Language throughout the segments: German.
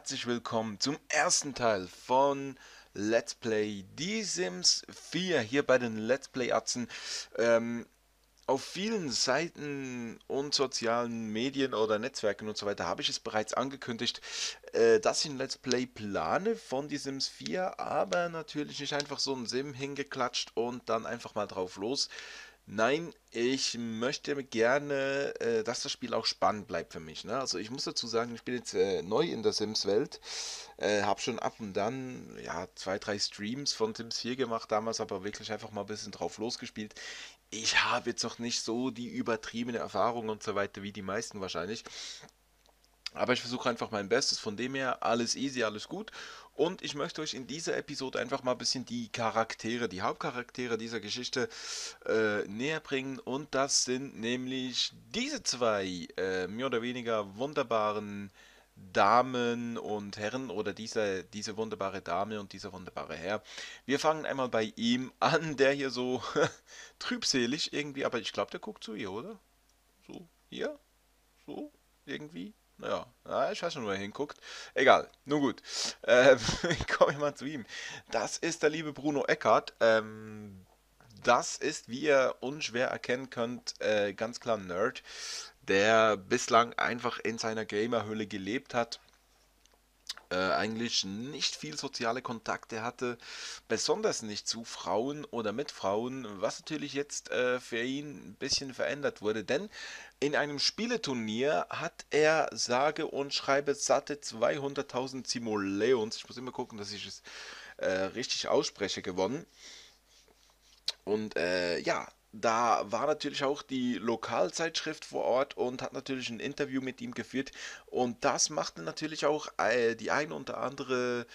Herzlich willkommen zum ersten Teil von Let's Play Die Sims 4 hier bei den Let's Play Atzen. Ähm, auf vielen Seiten und sozialen Medien oder Netzwerken und so weiter habe ich es bereits angekündigt, äh, dass ich ein Let's Play plane von Die Sims 4, aber natürlich nicht einfach so ein Sim hingeklatscht und dann einfach mal drauf los. Nein, ich möchte gerne, äh, dass das Spiel auch spannend bleibt für mich. Ne? Also ich muss dazu sagen, ich bin jetzt äh, neu in der Sims-Welt, äh, habe schon ab und dann ja zwei, drei Streams von Sims 4 gemacht, damals aber wirklich einfach mal ein bisschen drauf losgespielt. Ich habe jetzt noch nicht so die übertriebene Erfahrung und so weiter wie die meisten wahrscheinlich. Aber ich versuche einfach mein Bestes. Von dem her alles easy, alles gut. Und ich möchte euch in dieser Episode einfach mal ein bisschen die Charaktere, die Hauptcharaktere dieser Geschichte äh, näher bringen. Und das sind nämlich diese zwei äh, mehr oder weniger wunderbaren Damen und Herren oder diese, diese wunderbare Dame und dieser wunderbare Herr. Wir fangen einmal bei ihm an, der hier so trübselig irgendwie, aber ich glaube, der guckt zu ihr, oder? So, hier? So, irgendwie? Naja, ich weiß schon, wo er hinguckt. Egal, nun gut. Ähm, Kommen wir mal zu ihm. Das ist der liebe Bruno Eckert. Ähm, das ist, wie ihr unschwer erkennen könnt, äh, ganz klar ein Nerd, der bislang einfach in seiner Gamerhöhle gelebt hat äh, eigentlich nicht viel soziale Kontakte hatte, besonders nicht zu Frauen oder mit Frauen, was natürlich jetzt äh, für ihn ein bisschen verändert wurde, denn in einem Spieleturnier hat er sage und schreibe satte 200.000 Simoleons, ich muss immer gucken, dass ich es äh, richtig ausspreche, gewonnen. Und äh, ja, da war natürlich auch die Lokalzeitschrift vor Ort und hat natürlich ein Interview mit ihm geführt. Und das machte natürlich auch äh, die eine oder andere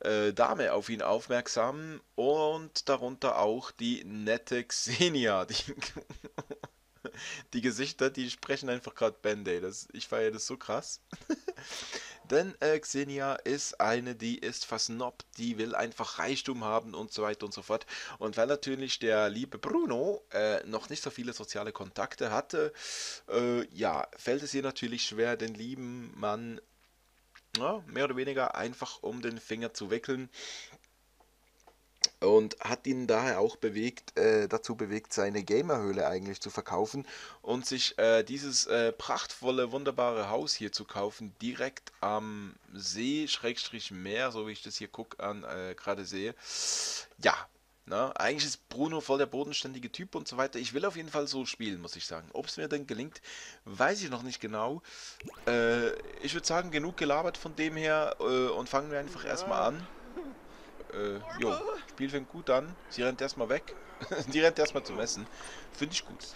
äh, Dame auf ihn aufmerksam und darunter auch die nette Xenia. Die, die Gesichter, die sprechen einfach gerade Band-Aid. Ich feiere das so krass. Denn äh, Xenia ist eine, die ist versnobbt, die will einfach Reichtum haben und so weiter und so fort. Und weil natürlich der liebe Bruno äh, noch nicht so viele soziale Kontakte hatte, äh, ja, fällt es ihr natürlich schwer, den lieben Mann ja, mehr oder weniger einfach um den Finger zu wickeln und hat ihn daher auch bewegt, äh, dazu bewegt, seine Gamerhöhle eigentlich zu verkaufen und sich äh, dieses äh, prachtvolle, wunderbare Haus hier zu kaufen, direkt am See, Schrägstrich Meer, so wie ich das hier guck an, äh, gerade sehe. Ja, na, ne, eigentlich ist Bruno voll der bodenständige Typ und so weiter. Ich will auf jeden Fall so spielen, muss ich sagen. Ob es mir denn gelingt, weiß ich noch nicht genau. Äh, ich würde sagen, genug gelabert von dem her äh, und fangen wir einfach erstmal an. Äh, jo, Spiel fängt gut an. Sie rennt erstmal weg. die rennt erstmal zum Essen. Finde ich gut.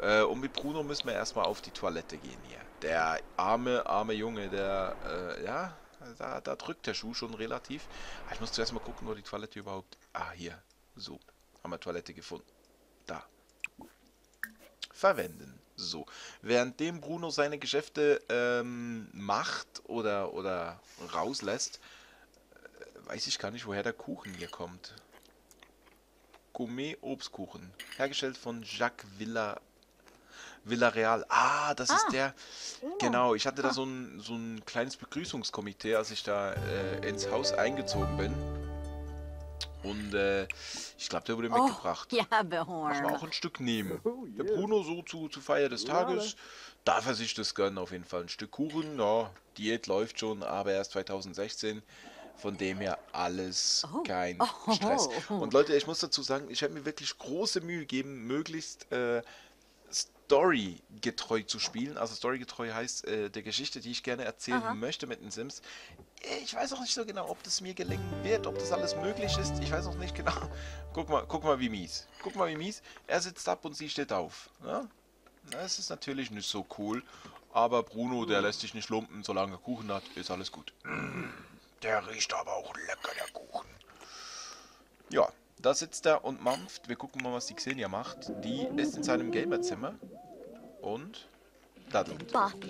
Äh, und mit Bruno müssen wir erstmal auf die Toilette gehen hier. Der arme, arme Junge, der, äh, ja, da, da drückt der Schuh schon relativ. Ich muss zuerst mal gucken, wo die Toilette überhaupt... Ah, hier. So. Haben wir Toilette gefunden. Da. Verwenden. So. Währenddem Bruno seine Geschäfte ähm, macht oder, oder rauslässt, weiß ich gar nicht, woher der Kuchen hier kommt. Gourmet-Obstkuchen. Hergestellt von Jacques Villa, Villarreal. Ah, das ah. ist der. Genau, ich hatte da so ein, so ein kleines Begrüßungskomitee, als ich da äh, ins Haus eingezogen bin. Und äh, ich glaube, der wurde oh, mitgebracht. Ja, Behorn. Muss auch ein Stück nehmen. Oh, der Bruno so zu, zu Feier des Tages darf er sich das gönnen, auf jeden Fall. Ein Stück Kuchen, ja, Diät läuft schon, aber erst 2016. Von dem her alles oh. kein oh. Stress. Und Leute, ich muss dazu sagen, ich habe mir wirklich große Mühe gegeben, möglichst äh, storygetreu zu spielen. Also storygetreu heißt äh, der Geschichte, die ich gerne erzählen Aha. möchte mit den Sims. Ich weiß auch nicht so genau, ob das mir gelingen wird, ob das alles möglich ist. Ich weiß noch nicht genau. Guck mal, guck mal wie mies. Guck mal wie mies. Er sitzt ab und sie steht auf. Ja? Das ist natürlich nicht so cool. Aber Bruno, der lässt sich nicht lumpen, solange er Kuchen hat, ist alles gut. Der riecht aber auch lecker, der Kuchen. Ja, da sitzt er und mampft. Wir gucken mal, was die Xenia macht. Die ist in seinem Gamerzimmer und daddelt. Warum?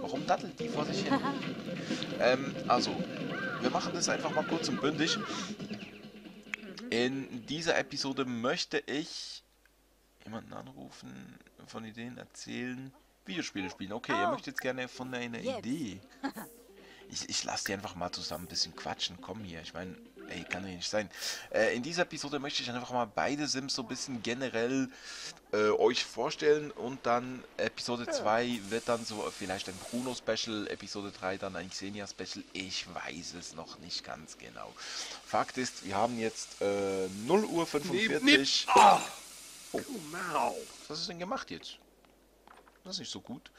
Warum daddelt die vor sich hin? ähm, also, wir machen das einfach mal kurz und bündig. In dieser Episode möchte ich jemanden anrufen, von Ideen erzählen. Videospiele spielen. Okay, ihr Oh. möchtet jetzt gerne von einer Jetzt. Idee. Ich, ich lasse die einfach mal zusammen ein bisschen quatschen. Komm hier, ich meine, ey, kann ja nicht sein. Äh, in dieser Episode möchte ich einfach mal beide Sims so ein bisschen generell äh, euch vorstellen und dann Episode 2 wird dann so vielleicht ein Bruno-Special, Episode 3 dann ein Xenia-Special. Ich weiß es noch nicht ganz genau. Fakt ist, wir haben jetzt äh, 0 Uhr 45. Ah! Oh. Mau. Was hast du denn gemacht jetzt? Das ist nicht so gut.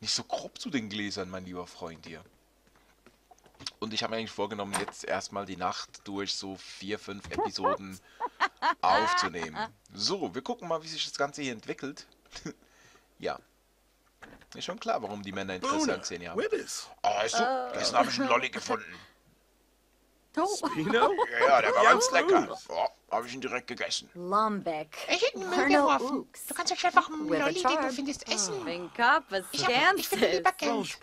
Nicht so grob zu den Gläsern, mein lieber Freund hier. Und ich habe mir eigentlich vorgenommen, jetzt erstmal die Nacht durch so vier, fünf Episoden aufzunehmen. So, wir gucken mal, wie sich das Ganze hier entwickelt. ja. Ist schon klar, warum die Männer Interesse an Xenia haben. Ah, ist so. Gestern habe ich einen Lolli gefunden. Oh, Pino? Ja, ja, der war ganz lecker. Ja, habe ich ihn direkt gegessen. Lumbeck. Ich hätte einen Müll geworfen. Du kannst euch einfach einen Lolli, den du findest, essen. Was Ich, hab, ich finde lieber Geld.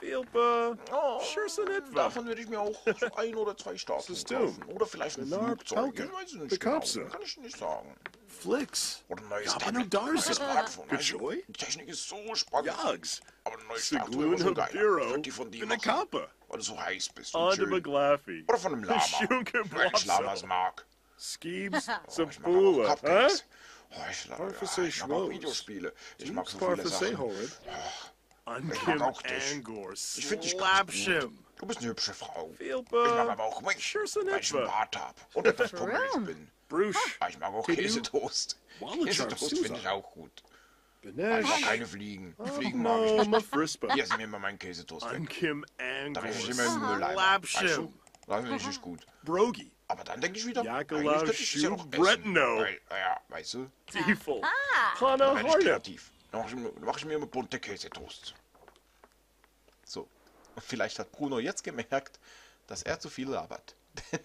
Filpa. Oh, Sure sind etwa. Davon würde ich mir auch so ein oder zwei ist du? kaufen. Oder vielleicht ein Flugzeug. Ich weiß es nicht genau. Kann ich nicht sagen. Flicks. Oder ein neues Tablet. neues Darza. Smartphone. Also, Gejoy? die Technik ist so spannend. Jags. Aber eine neue Statue and so geil. Würde die von dir In machen. kappa. Weil du so heiß bist. Und schön. McLaffy. Oder von einem Lama. Ich Lamas mag. Skeebs. Huh? Cupcakes. Oh, ich, ich mag. Videospiele. Ich mag so viele Sachen. Mag Unkim auch dich. Angor. Ich finde dich ganz gut. Du bist eine hübsche Frau. Ich mag aber auch mich, Sure weil ich einen. Bart habe und etwas pummelig bin. Bruce. Ah, ich mag auch. Käsetoast. Käsetoast finde ich auch gut. Aber ich mag Benesh. keine Fliegen. Die Fliegen mag ich nicht. Hier ist mir immer mein Käsetoast weg. Da Angor. riech ich immer im Mülleimer. Weißt du? Slapshim. Das ist richtig gut. Brogy. Aber dann denke ich wieder, Yakala eigentlich könnte ich das ja noch essen. Weil, ja, weißt du, Tiefel. da werde ich Harda. kreativ. Dann mache ich, mir- mach ich mir immer bunte Käsetoast. Und vielleicht hat Bruno jetzt gemerkt, dass er zu viel labert.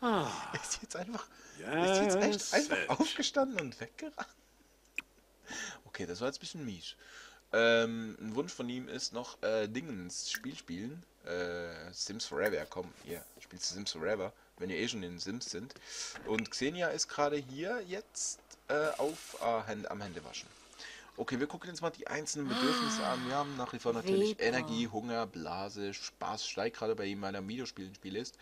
er ist jetzt einfach, ist jetzt echt Yes, einfach aufgestanden und weggerannt. Okay, das war jetzt ein bisschen mies. Ähm, ein Wunsch von ihm ist noch äh, Dingens Spiel spielen. Äh, Sims Forever, komm, hier, spielst du Sims Forever, wenn ihr eh schon in Sims sind. Und Xenia ist gerade hier jetzt äh, auf äh, Hände, am Händewaschen. Okay, wir gucken uns mal die einzelnen Bedürfnisse an. Wir haben nach wie vor natürlich Vapor. Energie, Hunger, Blase, Spaß, steigt gerade bei ihm, weil er am Videospielen Spiel ist.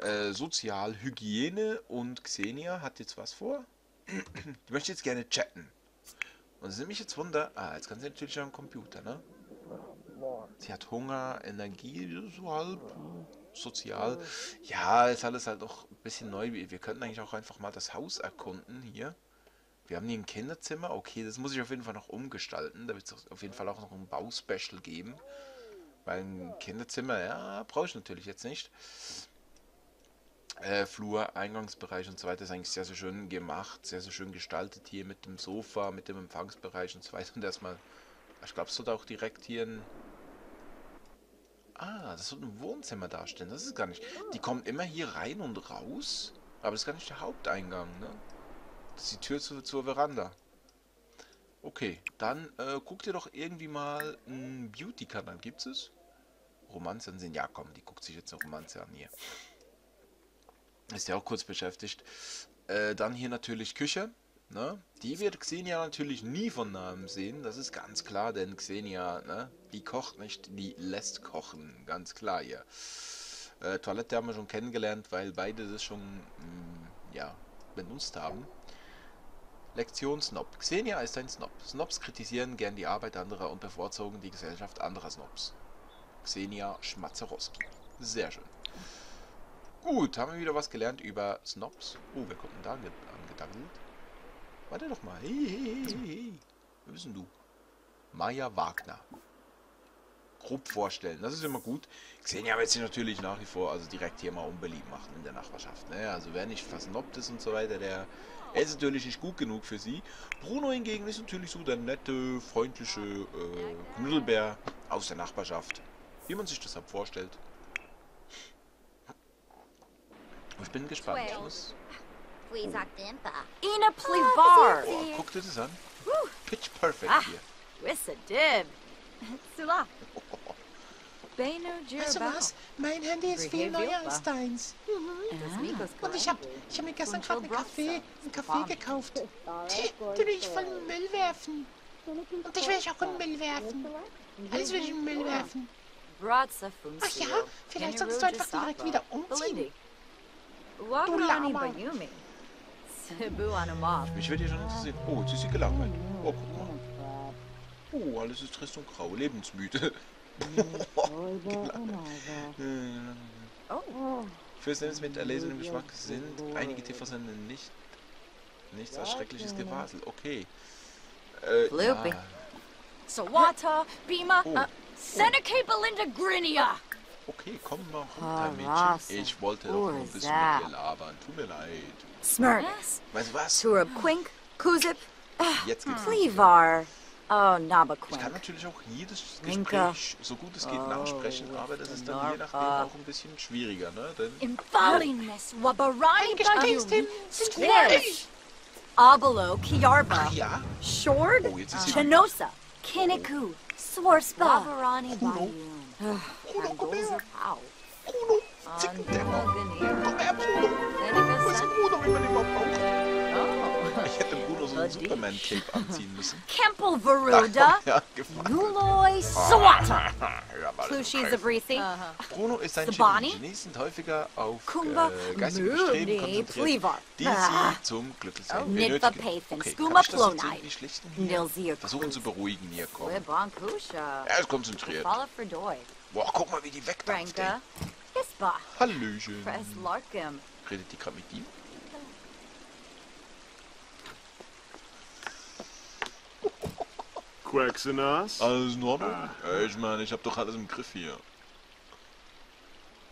Äh, Sozial, Hygiene und Xenia hat jetzt was vor. Die möchte jetzt gerne chatten. Und nimmt mich jetzt Wunder, ah, jetzt kann sie natürlich am Computer, ne? Sie hat Hunger, Energie, so halb, sozial. Ja, ist alles halt noch ein bisschen neu. Wir könnten eigentlich auch einfach mal das Haus erkunden hier. Wir haben hier ein Kinderzimmer. Okay, das muss ich auf jeden Fall noch umgestalten. Da wird es auf jeden Fall auch noch ein Bauspecial geben. Weil ein Kinderzimmer, ja, brauche ich natürlich jetzt nicht. Äh, Flur, Eingangsbereich und so weiter ist eigentlich sehr, sehr schön gemacht, sehr, sehr schön gestaltet hier mit dem Sofa, mit dem Empfangsbereich und so weiter. Und erstmal, ich glaube, es wird auch direkt hier ein. Ah, das wird ein Wohnzimmer darstellen. Das ist gar nicht. Die kommen immer hier rein und raus, aber das ist gar nicht der Haupteingang, ne? Das ist die Tür zu, zur Veranda. Okay, dann äh, guck dir doch irgendwie mal einen Beauty-Kanal. Gibt's es? Romanze ansehen. Ja, komm, die guckt sich jetzt eine Romanze an hier. Ist ja auch kurz beschäftigt. Äh, dann hier natürlich Küche. Ne? Die wird Xenia natürlich nie von Namen sehen. Das ist ganz klar, denn Xenia, ne? die kocht nicht, die lässt kochen. Ganz klar hier. Äh, Toilette haben wir schon kennengelernt, weil beide das schon mh, ja, benutzt haben. Lektion Snob. Xenia ist ein Snob. Snobs kritisieren gern die Arbeit anderer und bevorzugen die Gesellschaft anderer Snobs. Xenia Schmatzerowski. Sehr schön. Gut, haben wir wieder was gelernt über Snobs. Oh, wer kommt denn da ange angedackelt? Warte doch mal. Hey, hey, hey, hey. Wer bist denn du? Maja Wagner. Grob vorstellen, das ist immer gut. Xenia wird sich natürlich nach wie vor also direkt hier mal unbeliebt machen in der Nachbarschaft. Ne? Also wer nicht versnobbt ist und so weiter, der er ist natürlich nicht gut genug für sie. Bruno hingegen ist natürlich so der nette, freundliche äh, Knuddelbär aus der Nachbarschaft. Wie man sich das halt vorstellt. Ich bin gespannt. Ich muss, Plivar. oh, guck dir das an. Pitch perfect Ah. hier. Sula. Weißt du was? Mein Handy ist viel neuer als deins. Und ich hab, ich hab mir gestern gerade einen Kaffee, einen Kaffee gekauft. Den will ich voll in den Müll werfen. Und ich will ich auch in den Müll werfen. Alles will ich in den Müll werfen. Ach ja, vielleicht solltest du einfach direkt wieder umziehen. Wagrani Lama. Mich würde ja schon interessieren. Oh, jetzt ist sie gelangweilt. Oh, guck mal. Oh, alles ist trist und grau. Lebensmüde. Oh, Für Sims mit erlesenem Geschmack sind einige TV-Sender nicht nichts als schreckliches Gewasel. Okay. Äh, Loopy. ja. Sawata, Bima, Oh. uh, Seneca Belinda Grinia. Okay, komm mal runter, Harasa. Mädchen. Ich wollte doch nur ein bisschen mit dir labern. Tut mir leid. Smurnas, Weißt du was? Turab Quink, Kuzip, Jetzt geht's. Plevar. Oh, Naba Ich kann Quink. natürlich auch jedes Minka. Gespräch so gut es geht Oh, nachsprechen, aber das ist dann je nachdem Narpa. auch ein bisschen schwieriger, ne? Denn Infalines, Wabarani Gesprächsthemen Bayumi. sind fertig. Abalo, Kiarba. Ah, ja, Short, Oh, jetzt ist sie- Chenosa, Kiniku, Swarspa, Wabarani Bayum. Bruno, komm her. How? Bruno, Zickendämmer. Komm her, Bruno. Wo ist Sen- Bruno, wenn man ihn überhaupt braucht? Ich hätte Bruno so ein Adish. Superman-Cape anziehen müssen. Kempel Ja, war das Plushi okay. Zabrithi, Bruno ist ein Sabani? Genie. Sind häufiger auf Kumba äh, geistige Streben Muni konzentriert, die Ah. sie zum Glücklichsein Oh, benötigen. Okay, Skuma kann ich das jetzt Plonai. irgendwie schlichten hier? Nilzir Versuchen zu beruhigen hier, komm. Er ist konzentriert. Boah, guck mal, wie die wegdampft, ey. Hallöchen. Redet die gerade mit ihm? Quexenas. Alles in Ordnung? Ja, ich meine, ich habe doch alles im Griff hier.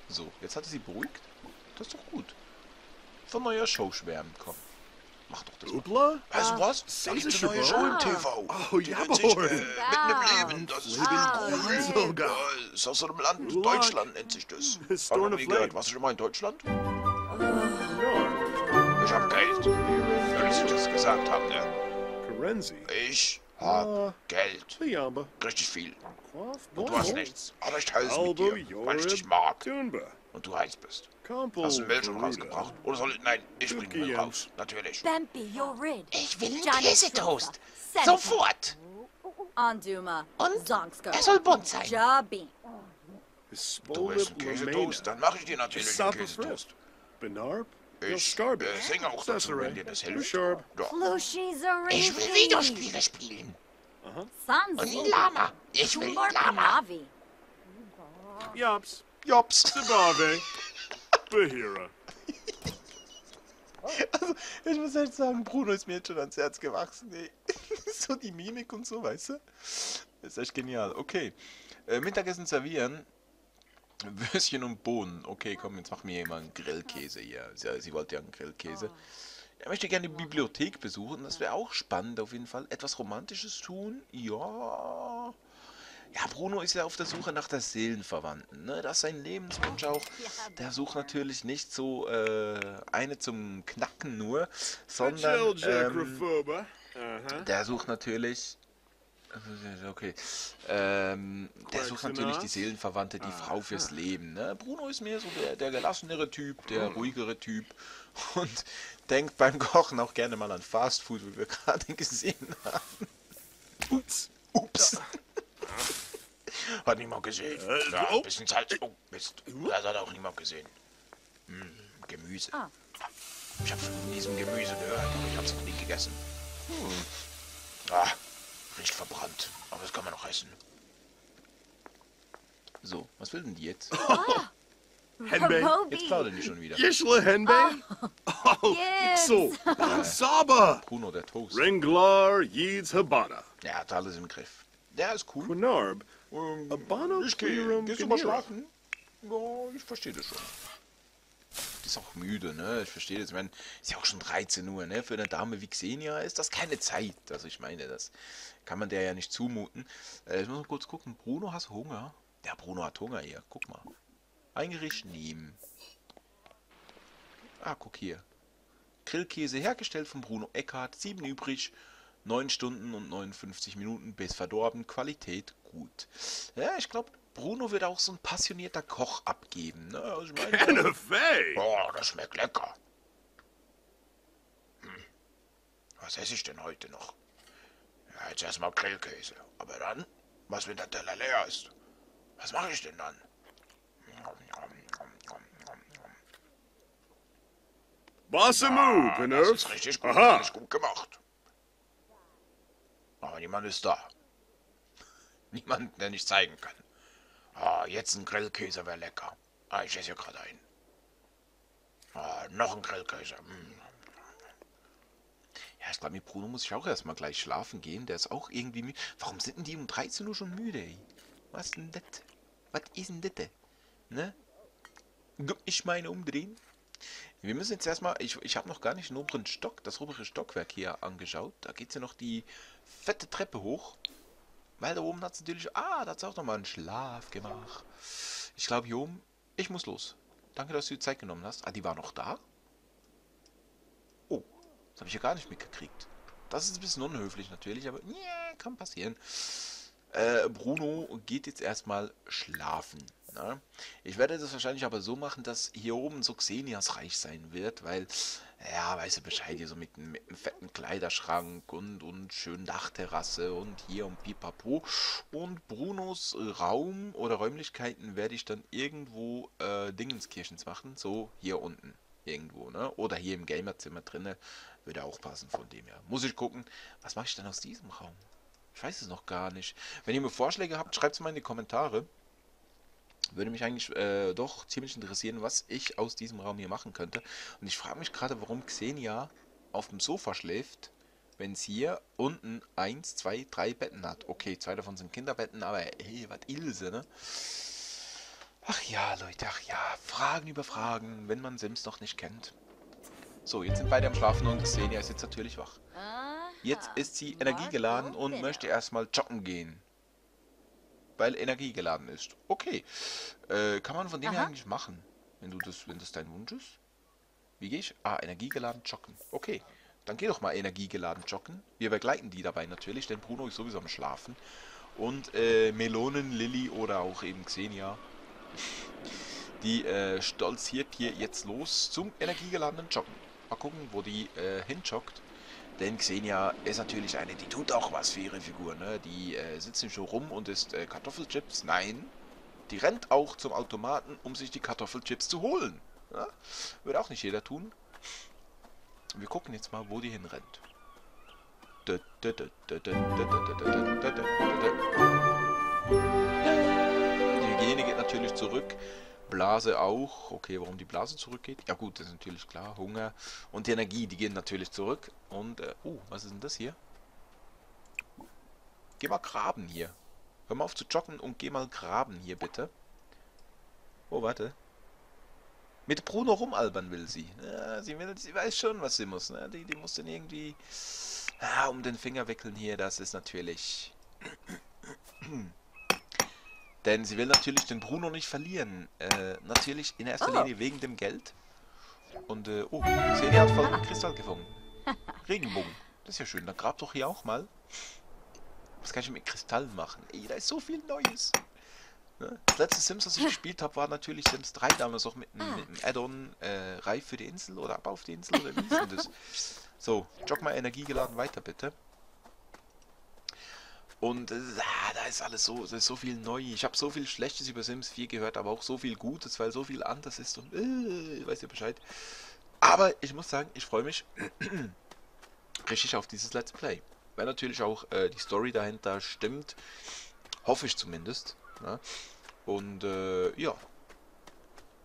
So, jetzt hat er sie beruhigt. Das ist doch gut. Von neuer Show schwärmen, komm. Mach doch das. Upla? Weißt du was? Da gibt's eine neue. Show im TV. Oh, Die ja, nennt sich, äh, Mitten im Leben. Das ist Living cool. sogar. Ist aus so einem Land, Look. Deutschland nennt sich das. Hab noch nie gehört. Warst du schon mal in Deutschland? Ich hab Geld. Dass ich das gesagt habe, ne? Karenzi. Ich hab Ah. Geld. Liamba. Richtig viel. Und du hast nichts. Aber ich teile es mit dir, weil ich dich mag. Und du heiß bist. Hast du Müll schon rausgebracht? Oder soll ich... Nein, ich bring den Müll Dukian. raus. Natürlich. Ich will einen Käsetoast. Sofort. Anduma, Und? Er soll bunt sein. Jabi, Du willst einen Käsetoast? Dann mache ich dir natürlich einen Käsetoast. Benarb. Ich äh, singe auch dazu, wenn dir das hilft. Plushi Ich will Videospiele spielen. Und ein Lama. Ich will ein Lama. Yops. Jops. Sabave. Bahira. Also, ich muss echt sagen, Bruno ist mir jetzt schon ans Herz gewachsen. Ey. so die Mimik und so, weißt du? Das ist echt genial. Okay. Äh, Mittagessen servieren. Würstchen und Bohnen. Okay, komm, jetzt machen wir hier mal einen Grillkäse hier. Sie, sie wollte ja einen Grillkäse. Er möchte gerne die Bibliothek besuchen. Das wäre auch spannend auf jeden Fall. Etwas Romantisches tun? Ja. Ja, Bruno ist ja auf der Suche nach der Seelenverwandten. Ne? Das ist sein Lebenswunsch auch. Der sucht natürlich nicht so äh, eine zum Knacken nur, sondern ähm, der sucht natürlich. Okay. Ähm, der sucht natürlich die Seelenverwandte, die Frau fürs Leben. Ne? Bruno ist mehr so der, der gelassenere Typ, der ruhigere Typ und denkt beim Kochen auch gerne mal an Fastfood, wie wir gerade gesehen haben. Ups. Ups. Hat niemand gesehen. Äh, ja, ein bisschen Salz. Oh, Mist. Das hat auch niemand gesehen. Hm, Gemüse. Ah. Ich habe von diesem Gemüse gehört, aber ich habe es noch nie gegessen. Hm. Ah, riecht verbrannt. Aber das kann man noch essen. So, was will denn die jetzt? Henbei. Jetzt Kabobi, plaudern die schon wieder. Yishla Henbei. Oh, Yes. Ixo. Saba. Bruno, der Toast. Renglar Yeeds Habana. Der hat alles im Griff. Der ist cool. Quinarb. Ähm, Abano ich gehe. Gehst du mal schlafen? Ja, ich verstehe das schon. Ist auch müde, ne? Ich verstehe das. Ich meine, ist ja auch schon 13 Uhr, ne? Für eine Dame wie Xenia ist das keine Zeit. Also ich meine, das kann man der ja nicht zumuten. Äh, ich muss mal kurz gucken. Bruno, hast Hunger? Ja, Bruno hat Hunger hier. Guck mal. Ein Gericht nehmen. Ah, guck hier. Grillkäse hergestellt von Bruno Eckhardt. 7 übrig. 9 Stunden und 59 Minuten bis verdorben. Qualität gut. Ja, ich glaube, Bruno wird auch so ein passionierter Koch abgeben. Ne? Also ich meine, oh, das schmeckt lecker. Hm. Was esse ich denn heute noch? Ja, jetzt erstmal Grillkäse. Aber dann, was wenn der Teller leer ist? Was mache ich denn dann? Bossa Move, Ah, das ist richtig gut, Aha. alles gut gemacht. Aber niemand ist da. Niemand, der nicht zeigen kann. Ah, jetzt ein Grillkäse wäre lecker. Ah, ich esse ja gerade einen. Ah, noch ein Grillkäse. Mm. Ja, ich glaube, mit Bruno muss ich auch erstmal gleich schlafen gehen. Der ist auch irgendwie müde. Warum sind denn die um 13 Uhr schon müde, ey? Was denn das? Was ist denn das? Ne? Ich meine umdrehen. Wir müssen jetzt erstmal, ich, ich habe noch gar nicht den oberen Stock, das obere Stockwerk hier angeschaut. Da geht es ja noch die fette Treppe hoch. Weil da oben hat es natürlich, ah, da hat es auch nochmal einen Schlaf gemacht. Ich glaube hier oben, ich muss los. Danke, dass du die Zeit genommen hast. Ah, die war noch da? Oh, das habe ich ja gar nicht mitgekriegt. Das ist ein bisschen unhöflich natürlich, aber yeah, kann passieren. Äh, Bruno geht jetzt erstmal schlafen. Ne? Ich werde das wahrscheinlich aber so machen, dass hier oben so Xenias reich sein wird, weil, ja, weißt du Bescheid, hier so mit, mit einem fetten Kleiderschrank und, und schönen Dachterrasse und hier und pipapo. Und Brunos Raum oder Räumlichkeiten werde ich dann irgendwo äh, Dingenskirchens machen, so hier unten irgendwo, ne? Oder hier im Gamerzimmer drinne, würde auch passen von dem her. Muss ich gucken, was mache ich denn aus diesem Raum? Ich weiß es noch gar nicht. Wenn ihr mir Vorschläge habt, schreibt es mal in die Kommentare. Würde mich eigentlich äh, doch ziemlich interessieren, was ich aus diesem Raum hier machen könnte. Und ich frage mich gerade, warum Xenia auf dem Sofa schläft, wenn es hier unten eins, zwei, drei Betten hat. Okay, zwei davon sind Kinderbetten, aber hey, was Ilse, ne? Ach ja, Leute, ach ja. Fragen über Fragen, wenn man Sims noch nicht kennt. So, jetzt sind beide am Schlafen und Xenia ist jetzt natürlich wach. Jetzt ist sie energiegeladen und möchte erstmal joggen gehen. Weil Energie geladen ist. Okay. Äh, kann man von dem her eigentlich machen, wenn du das, wenn das dein Wunsch ist? Wie gehe ich? Ah, energiegeladen joggen. Okay. Dann geh doch mal energiegeladen joggen. Wir begleiten die dabei natürlich, denn Bruno ist sowieso am Schlafen. Und äh, Melonen, Lilly oder auch eben Xenia, die äh, stolziert hier jetzt los zum energiegeladenen Joggen. Mal gucken, wo die äh, hinjoggt. Denn Xenia ist natürlich eine, die tut auch was für ihre Figur. Ne? Die äh, sitzt nicht so rum und isst äh, Kartoffelchips. Nein, die rennt auch zum Automaten, um sich die Kartoffelchips zu holen. Ja? Würde auch nicht jeder tun. Wir gucken jetzt mal, wo die hinrennt. Die Hygiene geht natürlich zurück. Blase auch. Okay, warum die Blase zurückgeht? Ja gut, das ist natürlich klar. Hunger und die Energie, die gehen natürlich zurück. Und, äh, oh, was ist denn das hier? Geh mal graben hier. Hör mal auf zu joggen und geh mal graben hier, bitte. Oh, warte. Mit Bruno rumalbern will sie. Ja, sie, will, sie weiß schon, was sie muss. Ne? Die, die muss dann irgendwie ah, um den Finger wickeln hier. Das ist natürlich... Denn sie will natürlich den Bruno nicht verlieren. Äh, natürlich in erster Oh. Linie wegen dem Geld. Und, äh, oh, Seni hat voll Kristall gefunden. Regenbogen. Das ist ja schön. Dann grab doch hier auch mal. Was kann ich mit Kristallen machen? Ey, da ist so viel Neues. Ne? Das letzte Sims, das ich gespielt habe, war natürlich Sims 3 damals auch mit einem mit einem Add-on äh, Reif für die Insel oder ab auf die Insel oder wie ist denn das? So, jog mal energiegeladen weiter bitte. Und äh, ah, da ist alles so, da ist so viel neu. Ich habe so viel Schlechtes über Sims 4 gehört, aber auch so viel Gutes, weil so viel anders ist und äh, weiß ja Bescheid. Aber ich muss sagen, ich freue mich richtig auf dieses Let's Play. Weil natürlich auch äh, die Story dahinter stimmt. Hoffe ich zumindest. Ne? Und äh, ja.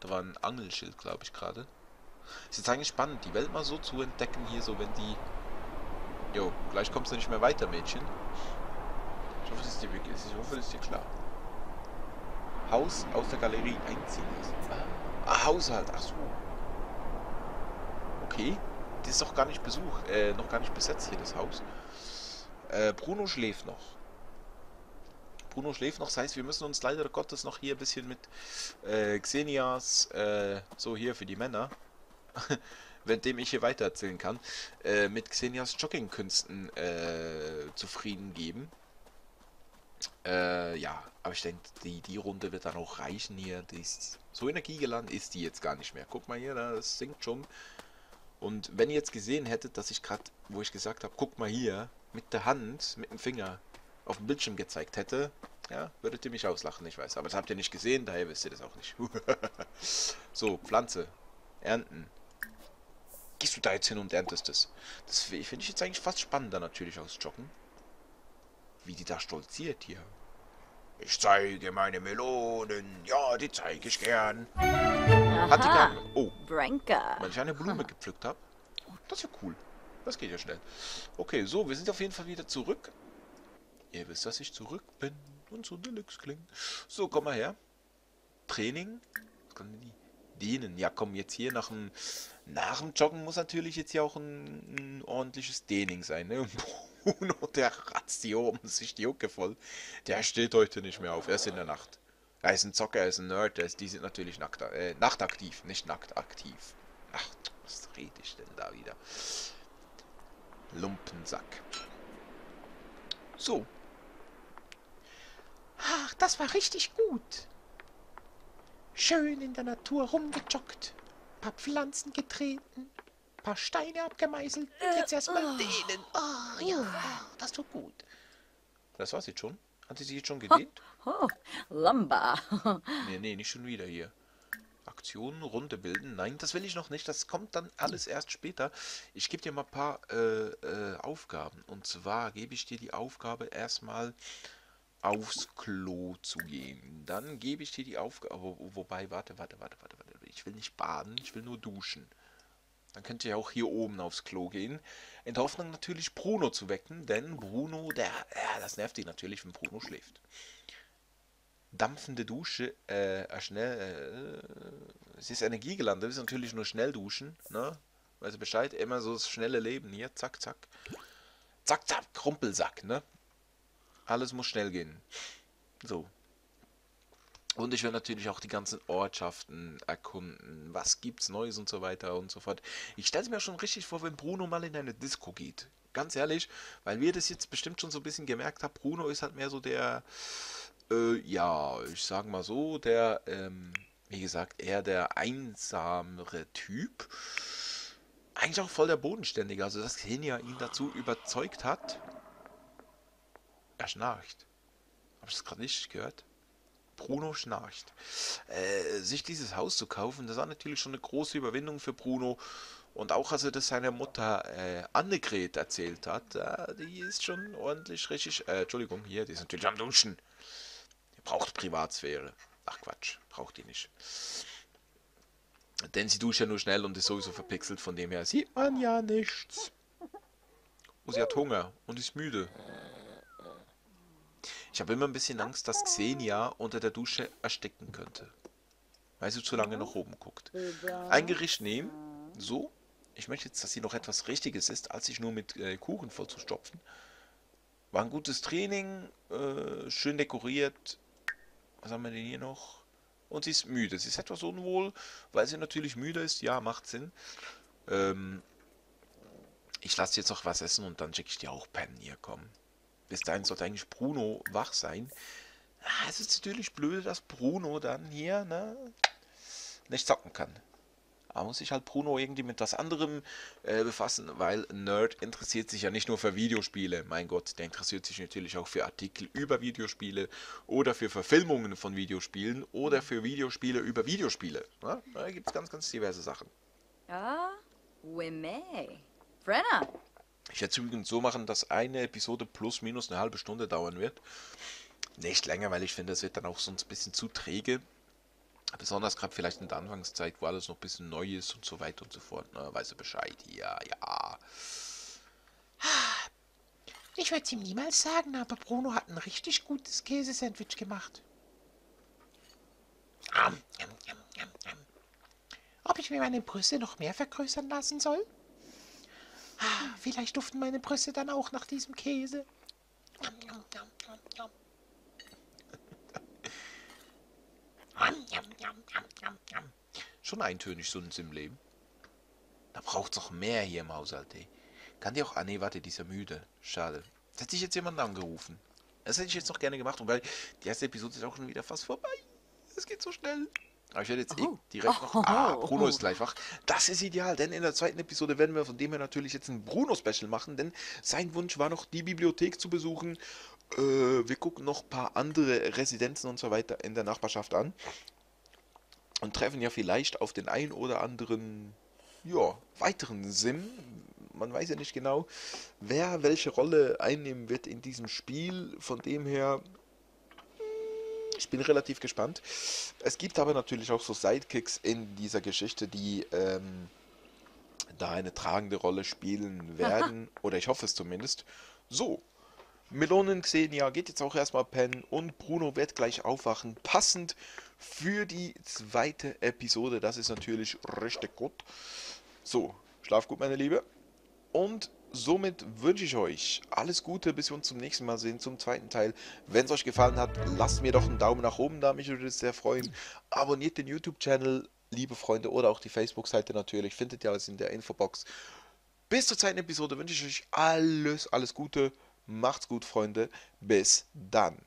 Da war ein Angelschild, glaube ich, gerade. Ist jetzt eigentlich spannend, die Welt mal so zu entdecken hier, so wenn die. Jo, gleich kommst du nicht mehr weiter, Mädchen. Hoffe, das ist dir, wirklich- ich hoffe, das ist dir klar. Haus aus der Galerie einziehen lassen. Ah, ah Haushalt, ach so. Okay. Das ist doch gar nicht Besuch, äh, noch gar nicht besetzt hier, das Haus. Äh, Bruno schläft noch. Bruno schläft noch, das heißt, wir müssen uns leider Gottes noch hier ein bisschen mit äh, Xenias, äh, so hier für die Männer, währenddem ich hier weiter erzählen kann, äh, mit Xenias Joggingkünsten äh, zufrieden geben. Äh, ja, aber ich denke, die, die Runde wird dann auch reichen hier. Die ist, so energiegeladen ist die jetzt gar nicht mehr. Guck mal hier, das sinkt schon. Und wenn ihr jetzt gesehen hättet, dass ich gerade, wo ich gesagt habe, guck mal hier, mit der Hand, mit dem Finger auf dem Bildschirm gezeigt hätte, ja, würdet ihr mich auslachen, ich weiß. Aber das habt ihr nicht gesehen, daher wisst ihr das auch nicht. so, Pflanze. Ernten. Gehst du da jetzt hin und erntest es? Das finde ich jetzt eigentlich fast spannender natürlich aus Joggen. Wie die da stolziert hier. Ich zeige meine Melonen. Ja, die zeige ich gern. Hat die Aha. gar... Oh, Branka. weil ich eine Blume gepflückt habe. Das ist ja cool. Das geht ja schnell. Okay, so, wir sind auf jeden Fall wieder zurück. Ihr wisst, dass ich zurück bin und so deluxe klingt. So, komm mal her. Training. Dehnen. Ja, komm, jetzt hier nach dem, nach dem Joggen muss natürlich jetzt hier auch ein, ein ordentliches Dehning sein. Ne? Und Bruno, der ratzt hier oben sich die Jucke voll. Der steht heute nicht mehr auf. Er ist in der Nacht. Er ist ein Zocker, er ist ein Nerd. Ist, die sind natürlich nackt, äh, nachtaktiv, nicht nackt aktiv. Ach, was rede ich denn da wieder? Lumpensack. So, Ach, das war richtig gut. Schön in der Natur rumgejoggt, paar Pflanzen getreten, paar Steine abgemeißelt. Jetzt erstmal dehnen. Ah, ja, das tut gut. das war's jetzt schon. Hat sie sich jetzt schon gedehnt? Oh, lumber. Nee, nee, nicht schon wieder hier. Aktionen, Runde bilden. Nein, das will ich noch nicht. Das kommt dann alles erst später. Ich gebe dir mal ein paar äh, äh, Aufgaben. Und zwar gebe ich dir die Aufgabe erstmal aufs Klo zu gehen. Dann gebe ich dir die Aufgabe. Wo, wobei, warte, warte, warte, warte, warte. Ich will nicht baden, ich will nur duschen. Dann könnt ihr auch hier oben aufs Klo gehen. In der Hoffnung natürlich Bruno zu wecken, denn Bruno, der, ja, das nervt ihn natürlich, wenn Bruno schläft. Dampfende Dusche, äh, äh, schnell, äh, es ist Energie gelandet, ist natürlich nur schnell duschen, ne? Weißt du Bescheid? Immer so das schnelle Leben hier, zack, zack. Zack, zack, Krumpelsack, ne? Alles muss schnell gehen. So. Und ich will natürlich auch die ganzen Ortschaften erkunden. Was gibt's Neues und so weiter und so fort. Ich stelle mir schon richtig vor, wenn Bruno mal in eine Disco geht. Ganz ehrlich, weil wir das jetzt bestimmt schon so ein bisschen gemerkt haben, Bruno ist halt mehr so der, äh, ja, ich sag mal so, der, ähm, wie gesagt, eher der einsamere Typ. Eigentlich auch voll der Bodenständige. Also, dass Kenia ihn dazu überzeugt hat. Er schnarcht. Hab ich das gerade nicht gehört? Bruno schnarcht. Äh, sich dieses Haus zu kaufen, das war natürlich schon eine große Überwindung für Bruno. Und auch als er das seiner Mutter äh, Annegret erzählt hat, äh, die ist schon ordentlich richtig. Äh, Entschuldigung, hier, die ist natürlich am Duschen. Die braucht Privatsphäre. Ach Quatsch, braucht die nicht. Denn sie duscht ja nur schnell und ist sowieso verpixelt, von dem her sieht man ja nichts. Oh, sie hat Hunger und ist müde. Ich habe immer ein bisschen Angst, dass Xenia unter der Dusche ersticken könnte. Weil sie zu lange nach oben guckt. Ein Gericht nehmen. So. Ich möchte jetzt, dass sie noch etwas Richtiges ist, als sich nur mit äh, Kuchen vollzustopfen. War ein gutes Training. Äh, schön dekoriert. Was haben wir denn hier noch? Und sie ist müde. Sie ist etwas unwohl, weil sie natürlich müde ist. Ja, macht Sinn. Ähm, ich lasse jetzt noch was essen und dann schicke ich dir auch pennen. Hier, komm. Bis dahin sollte eigentlich Bruno wach sein. Ah, es ist natürlich blöd, dass Bruno dann hier ne, nicht zocken kann. Da muss sich halt Bruno irgendwie mit was anderem äh, befassen, weil Nerd interessiert sich ja nicht nur für Videospiele. Mein Gott, der interessiert sich natürlich auch für Artikel über Videospiele oder für Verfilmungen von Videospielen oder für Videospiele über Videospiele. Ne? Da gibt es ganz, ganz diverse Sachen. Ah, Wime. Brenna. Ich werde es übrigens so machen, dass eine Episode plus minus eine halbe Stunde dauern wird. Nicht länger, weil ich finde, es wird dann auch sonst ein bisschen zu träge. Besonders gerade vielleicht in der Anfangszeit, wo alles noch ein bisschen neu ist und so weiter und so fort. Ne? Weißt du Bescheid? Ja, ja. Ich würde es ihm niemals sagen, aber Bruno hat ein richtig gutes Käsesandwich gemacht. Am, am, am. Ob ich mir meine Brüste noch mehr vergrößern lassen soll? Ah, vielleicht duften meine Brüste dann auch nach diesem Käse. Schon eintönig so ein im Leben. Da braucht es noch mehr hier im Haushalt, ey. Kann die auch. Ah, nee, warte, die ist ja müde. Schade. Jetzt hat sich jetzt jemand angerufen. Das hätte ich jetzt noch gerne gemacht, und weil die erste Episode ist auch schon wieder fast vorbei. Es geht so schnell. Aber ich werde jetzt eh Oh. direkt noch. Oh. Ah, Bruno ist gleich wach. Das ist ideal, denn in der zweiten Episode werden wir von dem her natürlich jetzt ein Bruno-Special machen, denn sein Wunsch war noch, die Bibliothek zu besuchen. Äh, wir gucken noch ein paar andere Residenzen und so weiter in der Nachbarschaft an. Und treffen ja vielleicht auf den ein oder anderen, ja, weiteren Sim. Man weiß ja nicht genau, wer welche Rolle einnehmen wird in diesem Spiel. Von dem her ich bin relativ gespannt. Es gibt aber natürlich auch so Sidekicks in dieser Geschichte, die ähm, da eine tragende Rolle spielen werden. oder ich hoffe es zumindest. So, Melonen Xenia geht jetzt auch erstmal pennen und Bruno wird gleich aufwachen. Passend für die zweite Episode. Das ist natürlich richtig gut. So, schlaf gut, meine Liebe. Und somit wünsche ich euch alles Gute, bis wir uns zum nächsten Mal sehen, zum zweiten Teil. Wenn es euch gefallen hat, lasst mir doch einen Daumen nach oben da, mich würde es sehr freuen. Abonniert den YouTube-Channel, liebe Freunde, oder auch die Facebook-Seite natürlich, findet ihr alles in der Infobox. Bis zur zweiten Episode wünsche ich euch alles, alles Gute. Macht's gut, Freunde. Bis dann.